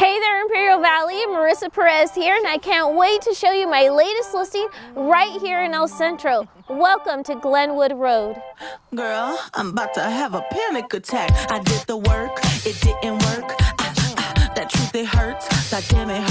Hey there, Imperial Valley. Marissa Perez here, and I can't wait to show you my latest listing right here in El Centro. Welcome to Glenwood Road. Girl, I'm about to have a panic attack. I did the work, it didn't work. I, I, that truth, it hurts. That damn, it hurts.